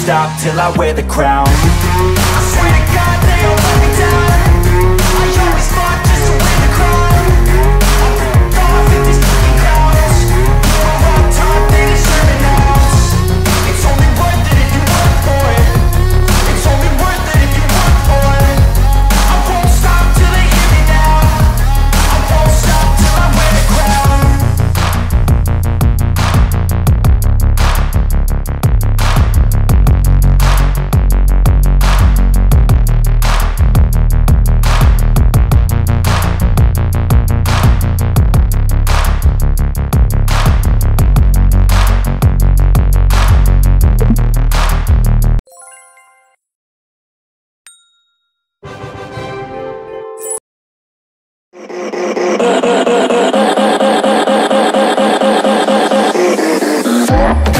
stop till I wear the crown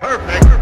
Perfect.